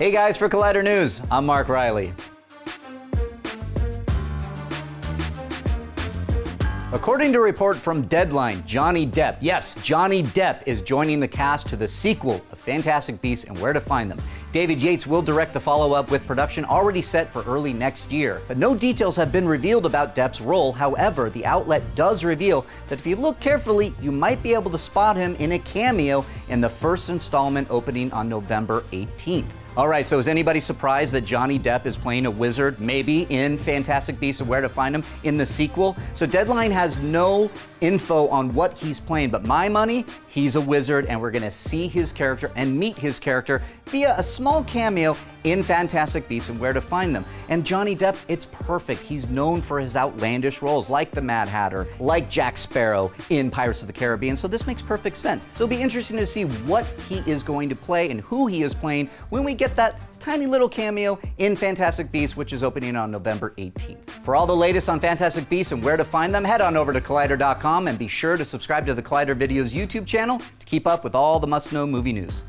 Hey guys, for Collider News, I'm Mark Reilly. According to a report from Deadline, Johnny Depp, yes, Johnny Depp is joining the cast to the sequel of Fantastic Beasts and Where to Find Them. David Yates will direct the follow up with production already set for early next year. But no details have been revealed about Depp's role. However, the outlet does reveal that if you look carefully, you might be able to spot him in a cameo in the first installment opening on November 18th. All right, so is anybody surprised that Johnny Depp is playing a wizard, maybe in Fantastic Beasts and Where to Find Him in the sequel? So Deadline has no info on what he's playing, but my money, he's a wizard, and we're gonna see his character and meet his character via a small cameo in Fantastic Beasts and Where to Find Them. And Johnny Depp, it's perfect. He's known for his outlandish roles, like the Mad Hatter, like Jack Sparrow in Pirates of the Caribbean, so this makes perfect sense. So it'll be interesting to see what he is going to play and who he is playing when we get that tiny little cameo in Fantastic Beasts, which is opening on November 18th. For all the latest on Fantastic Beasts and where to find them, head on over to Collider.com and be sure to subscribe to the Collider Videos YouTube channel to keep up with all the must know movie news.